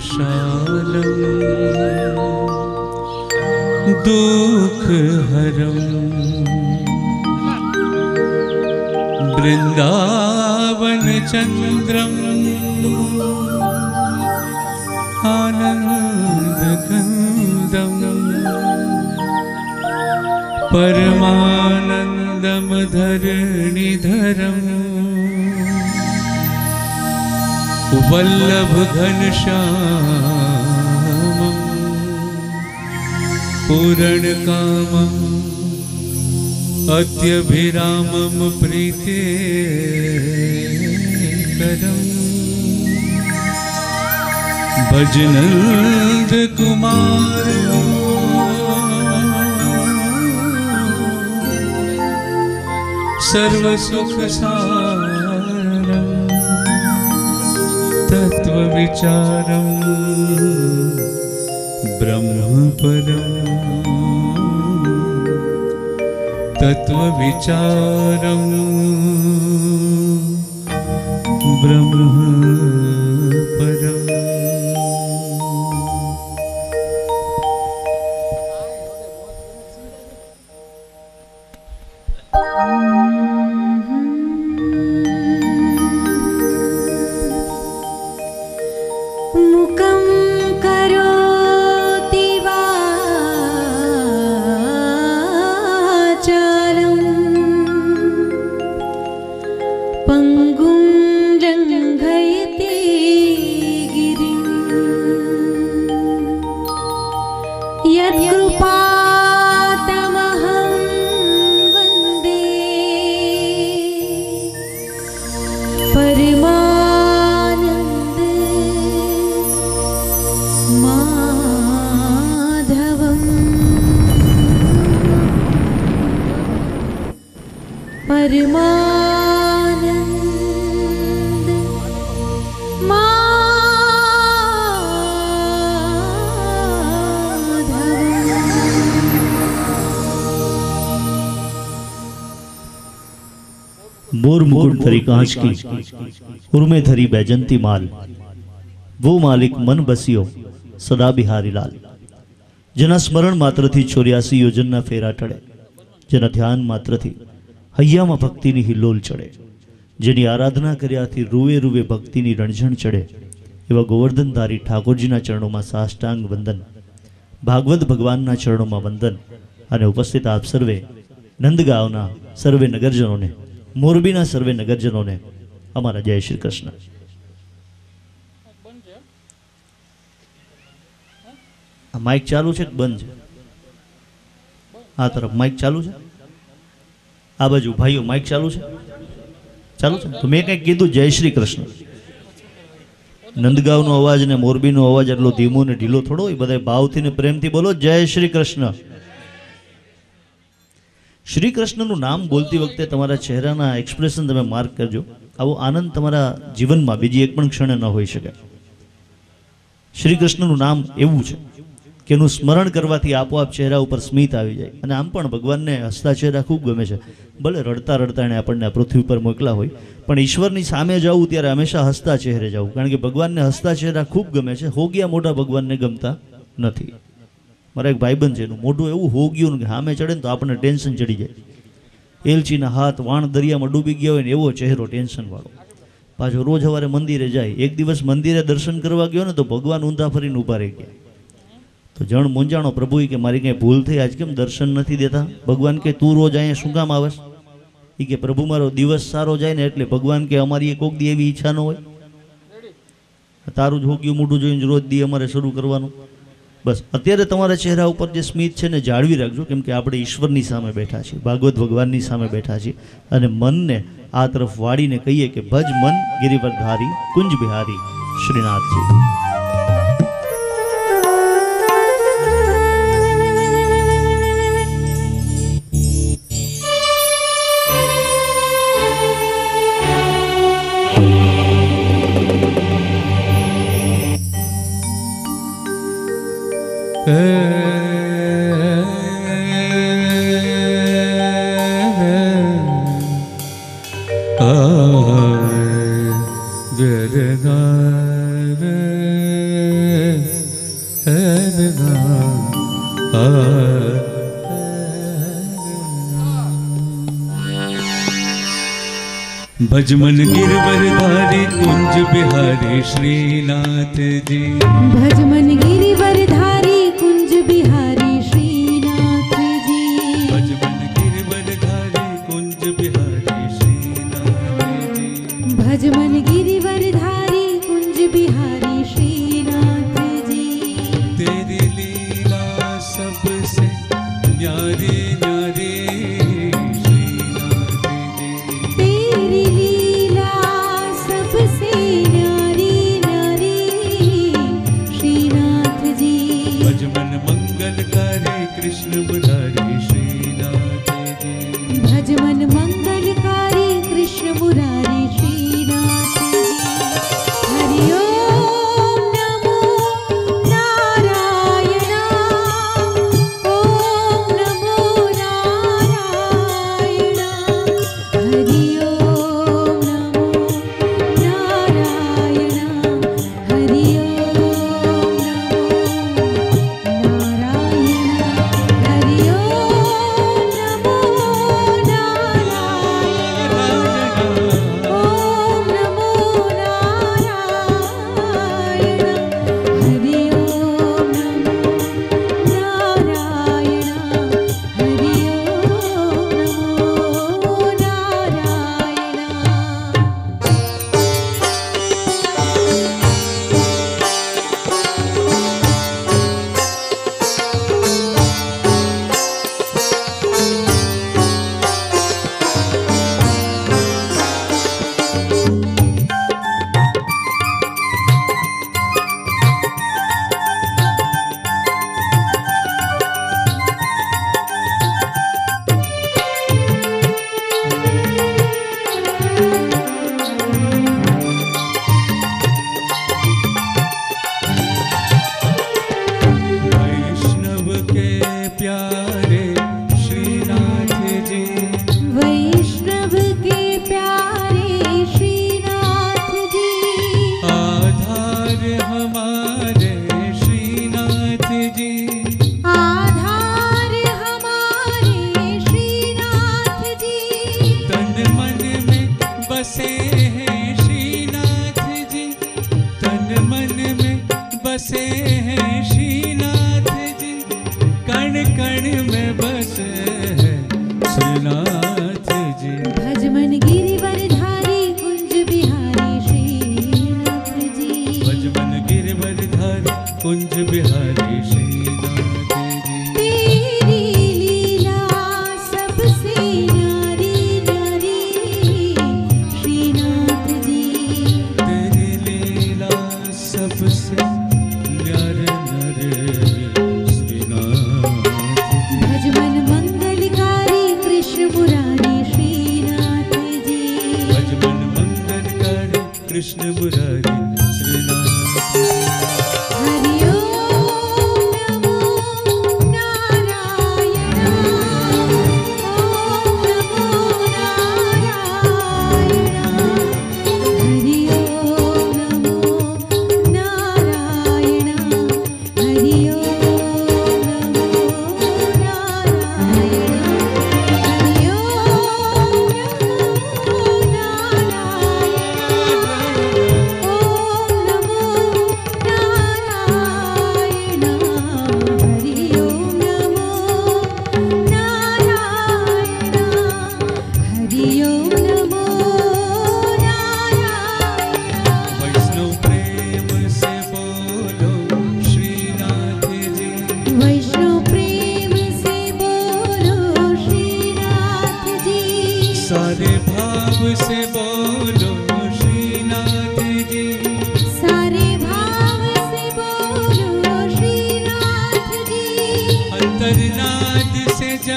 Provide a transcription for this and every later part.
विशालम्। दुःखहरम् बृन्दावनचन्द्रम् आनन्दकन्दम् परमानन्दमधरणिधरम् वल्लभ घनश्याूरणकाम पूरणकामम् राम प्रीते करम् भजनन्दकुमार सर्वसुखसा तत्त्वविचारम् ब्रह्मपरम् तत्त्वविचारम् ब्रह्मपरम् परमानन्द माधवम् मोर मुकुट धरी कांच की उर्मे धरी बैजंती माल वो मालिक મન બસ્યો સદા બિહારી લાલ જેના સ્મરણ માત્રથી ચોર્યાસી યોજનના ફેરા ટળે જેના ધ્યાન માત્રથી હૈયામાં ભક્તિની હિલ્લોલ ચડે. જેની આરાધના કર્યાથી રૂવે રૂવે ભક્તિની રણઝણ ચડે. એવા ગોવર્ધનધારી ઠાકોરજીના ચરણોમાં સાષ્ટાંગ વંદન, ભાગવત ભગવાનના ચરણોમાં વંદન અને ઉપસ્થિત આપ સર્વે નંદગાંવના સર્વે નગરજનોને, મોરબીના સર્વે નગરજનોને અમારા જય શ્રી કૃષ્ણ. આ માઇક ચાલુ છે કે બંધ? છે આ તરફ માઇક ચાલુ છે? આ બાજુ ભાઈઓ માઇક ચાલુ છે? ચાલુ છે? તો મેં કંઈક કીધું, જય શ્રી કૃષ્ણ. નંદગાંવનો અવાજ ને મોરબીનો અવાજ એટલો ધીમો ને ઢીલો થોડો એ બધા ભાવથી ને પ્રેમથી બોલો, જય શ્રી કૃષ્ણ. શ્રી કૃષ્ણનું નામ બોલતી વખતે તમારા ચહેરાના એક્સપ્રેશન તમે માર્ક કરજો. આવો આનંદ તમારા જીવનમાં બીજી એક પણ ક્ષણે ન હોઈ શકે. શ્રી કૃષ્ણનું નામ એવું છે. કે એનું સ્મરણ કરવાથી આપોઆપ ચહેરા ઉપર સ્મિત આવી જાય. અને આમ પણ ભગવાનને હસતા ચહેરા ખૂબ ગમે છે. ભલે રડતા રડતા એણે આપણને આ પૃથ્વી પર મોકલા હોય, પણ ઈશ્વરની સામે જવું ત્યારે હંમેશા હસતા ચહેરે જવું કારણ કે ભગવાનને હસતા ચહેરા ખૂબ ગમે છે. હોગ્યા મોટા ભગવાનને ગમતા નથી. મારા એક ભાઈબંધ છે, એનું મોઢું એવું હોગ્યું કે સામે ચડે ને તો આપણને ટેન્શન ચડી જાય. એલચીના હાથ વાણ દરિયામાં ડૂબી ગયા હોય ને એવો ચહેરો ટેન્શનવાળો પાછો રોજ સવારે મંદિરે જાય. એક દિવસ મંદિરે દર્શન કરવા ગયો ને તો ભગવાન ઊંધા ફરીને ઊભા રહી ગયા. તો જણ મૂંઝાણો, પ્રભુ કે મારી કંઈ ભૂલ થઈ, આજ કેમ દર્શન નથી દેતા? ભગવાન કે તું રોજ અહીંયા શું કામ આવશ એ કે પ્રભુ મારો દિવસ સારો જાય ને એટલે ભગવાન કે અમારી કોક દી એવી ઈચ્છા ન હોય. તારું જ હોગ્યું, મોઢું જોઈને રોજ દી અમારે શરૂ કરવાનું. બસ, અત્યારે તમારા ચહેરા ઉપર જે સ્મિત છે ને, જાળવી રાખજો, કેમ કે આપણે ઈશ્વરની સામે બેઠા છીએ, ભાગવત ભગવાનની સામે બેઠા છીએ. અને મનને આ તરફ વાળીને કહીએ કે ભજ મન ગિરિવરધારી કુંજ બિહારી, શ્રીનાથજી. भजमन गिरवरधारी कुंज बिहारी श्रीनाथ जी। भजमन गिरिवर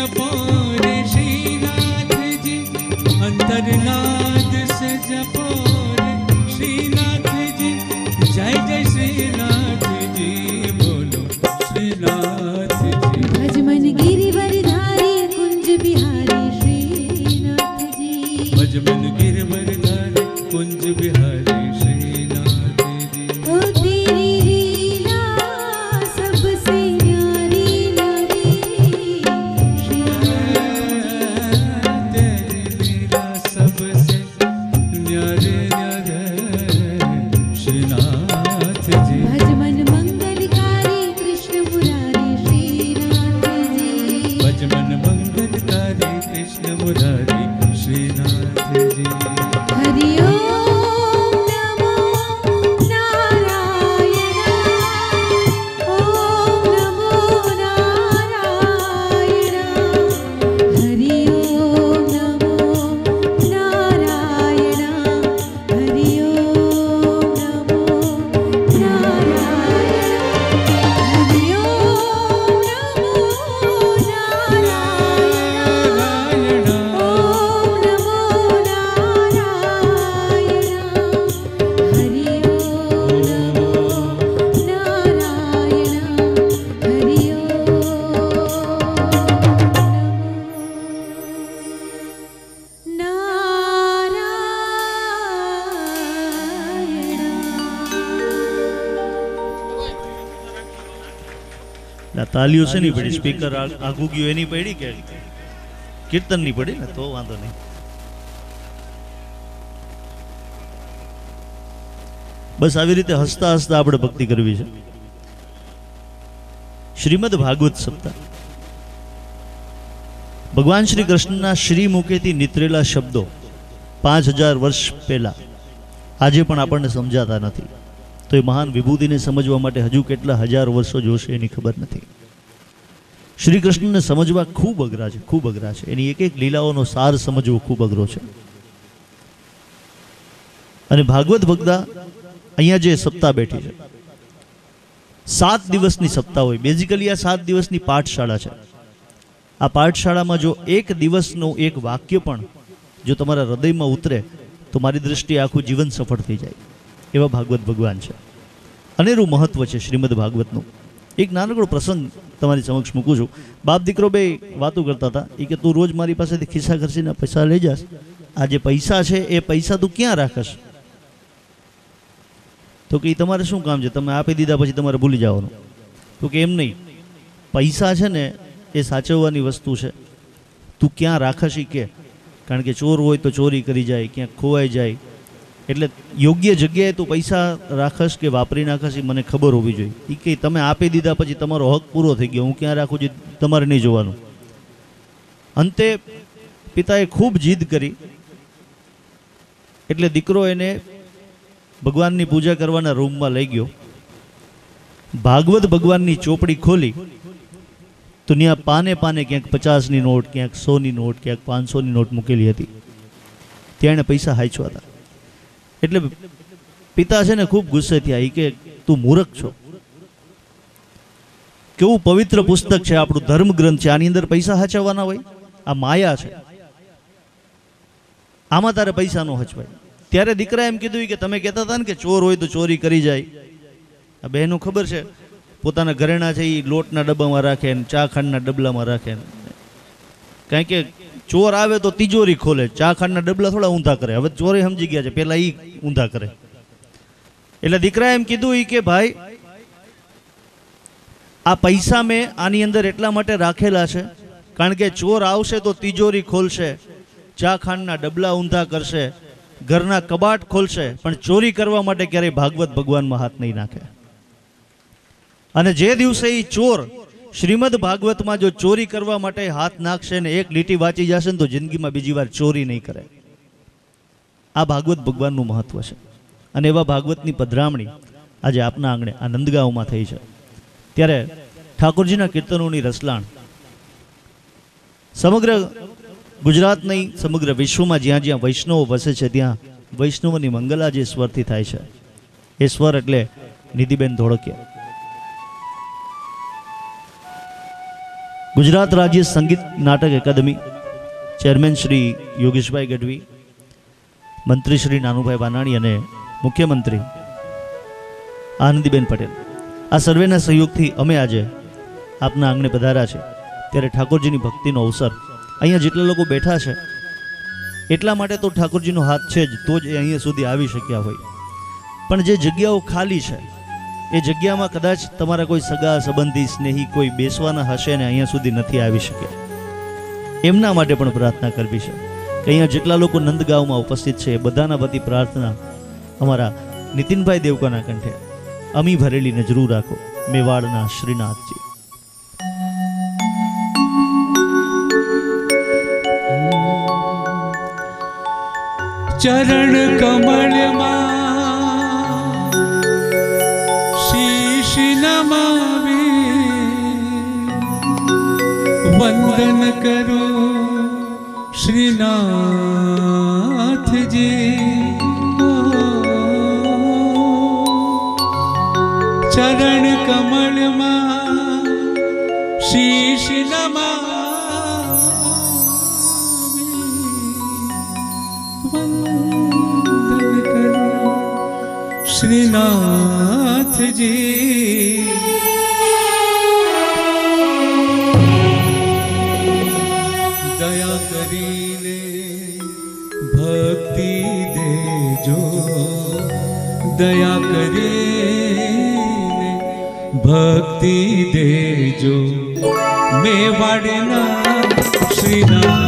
जपो रे श्री नाथजी अंतरनाद से जपो रे श्री नाथजी जय जय श्री नाथ તાલીઓ છે નહીં પડી સ્પીકર આઘું ગયું એની પડી કે કીર્તનની પડી ને? તો વાંધો નહીં. બસ આવી રીતે હસતા હસતા આપણે ભક્તિ કરવી છે. શ્રીમદ ભાગવત સપ્તાહ. ભગવાન શ્રી કૃષ્ણના શ્રી મુખેથી નીતરેલા શબ્દો પાંચ હજાર વર્ષ પહેલા આજે પણ આપણને સમજાતા નથી. તો એ મહાન વિભૂતિને સમજવા માટે હજુ કેટલા હજાર વર્ષો જોશે એની ખબર નથી. શ્રી કૃષ્ણને સમજવા ખૂબ અઘરા છે, ખૂબ અઘરા છે. એની એક એક લીલાઓનો સાર સમજવો ખૂબ અઘરો છે. અને ભાગવત ભક્તા અહીંયા જે સપ્તાહ બેઠી છે, સાત દિવસની સપ્તાહ હોય. બેઝિકલી આ સાત દિવસની પાઠશાળા છે. આ પાઠશાળામાં જો એક દિવસનું એક વાક્ય પણ જો તમારા હૃદયમાં ઉતરે, તો મારી દ્રષ્ટિએ આખું જીવન સફળ થઈ જાય. એવા ભાગવત ભગવાન છે. અનેરું મહત્વ છે શ્રીમદ ભાગવતનું. એક નાનકડો પ્રસંગ તમારી સમક્ષ મૂકું છું. બાપ દીકરો બે વાતો કરતા હતા. એ કે, તું રોજ મારી પાસેથી ખિસ્સા ખર્ચીને પૈસા લઈ જાશ. આ જે પૈસા છે, એ પૈસા તું ક્યાં રાખશ? તો કે તમારે શું કામ છે? તમે આપી દીધા પછી તમારે ભૂલી જવાનું. તો કે, એમ નહીં. પૈસા છે ને, એ સાચવવાની વસ્તુ છે. તું ક્યાં રાખશ એ કે? કારણ કે ચોર હોય તો ચોરી કરી જાય, ક્યાંક ખોવાઈ જાય. એટલે યોગ્ય જગ્યાએ તું પૈસા રાખશ કે વાપરી નાખશ એ મને ખબર હોવી જોઈએ. એ કે તમે આપી દીધા પછી તમારો હક પૂરો થઈ ગયો. હું ક્યાં રાખું છું તમારે નહીં જોવાનું. અંતે પિતાએ ખૂબ જીદ કરી. એટલે દીકરો એને ભગવાનની પૂજા કરવાના રૂમમાં લઈ ગયો. ભાગવત ભગવાનની ચોપડી ખોલી. ત્યાં પાને પાને ક્યાંક પચાસની નોટ, ક્યાંક સોની નોટ, ક્યાંક પાંચસોની નોટ મૂકેલી હતી. ત્યાં એણે પૈસા હાંચવા હતા. એટલે પિતા છે ને ખૂબ ગુસ્સે થયા. એ કે, તું મૂર્ખ છો. કેવું પવિત્ર પુસ્તક છે આપણું ધર્મ ગ્રંથ છે. આની અંદર પૈસા હચવવાના હોય? આ માયા છે. આમાં તારે પૈસા નો હચવાય. ત્યારે દીકરા એમ કીધું કે, તમે કહેતા હતા ને કે ચોર હોય તો ચોરી કરી જાય. આ બહેનું ખબર છે? પોતાના ઘરેણા છે એ લોટના ડબ્બામાં રાખે ને ચા ખાંડના ડબલામાં રાખે કારણ કે ચોર આવે તો તિજોરી ખોલે. ચા ખાંડના ડબલા થોડા ઊંધા કરે. હવે ચોરે સમજી ગયા છે પેલા ઈ ઊંધા કરે. એટલે દીકરા એમ કીધું ઈ કે, ભાઈ, આ પૈસા મેં આની અંદર એટલા માટે રાખેલા છે, કારણ કે ચોર આવશે તો તિજોરી ખોલશે ચા ખાંડના ડબલા ઊંધા કરશે, ઘરના કબાટ ખોલશે, પણ ચોરી કરવા માટે ક્યારેય ભાગવત ભગવાનમાં હાથ નહીં નાખે. અને જે દિવસે એ ચોર શ્રીમદ ભાગવતમાં જો ચોરી કરવા માટે હાથ નાખશે ને એક લીટી વાંચી જશે ને તો જિંદગીમાં બીજી વાર ચોરી નહીં કરે. આ ભાગવત ભગવાનનું મહત્વ છે. અને એવા ભાગવતની પધરામણી આજે આપના આંગણે આ નંદગાંવમાં થઈ છે. ત્યારે ઠાકોરજીના કીર્તનોની રસલાણ સમગ્ર ગુજરાત નહીં સમગ્ર વિશ્વમાં જ્યાં જ્યાં વૈષ્ણવો વસે છે, ત્યાં વૈષ્ણવની મંગલા જે સ્વરથી થાય છે. એ સ્વર એટલે નિધિબેન ધોળકિયા. ગુજરાત રાજ્ય સંગીત નાટક એકાદમી ચેરમેન શ્રી યોગેશભાઈ ગઢવી, મંત્રી શ્રી નાનુભાઈ વાનાણી અને મુખ્યમંત્રી આનંદીબેન પટેલ. આ સર્વેના સહયોગથી અમે આજે આપના આંગણે પધાર્યા છે. ત્યારે ઠાકોરજીની ભક્તિનો અવસર અહીંયા જેટલા લોકો બેઠા છે, એટલા માટે તો ઠાકોરજીનો હાથ છે જ, તો જ અહીંયા સુધી આવી શક્યા હોય. પણ જે જગ્યાઓ ખાલી છે એ જગ્યામાં કદાચ તમારા કોઈ સગા, સંબંધી, સ્નેહી કોઈ બેસવાના હશે ને અહીંયા સુધી નથી આવી શક્યા એમના માટે પણ પ્રાર્થના કરવી છે અહીંયા જેટલા લોકો નંદગાંવમાં ઉપસ્થિત છે બધાના વતી પ્રાર્થના અમારા નીતિનભાઈ દેવકાના કંઠે અમી ભરેલી જરૂર રાખો. મેવાડના શ્રીનાથજી. ચરણ કમળમાં શ્રીનાથજી દયા કરીને ભક્તિ દેજો દયા કરીને ભક્તિ દેજો મેવાડના શ્રીનાથજી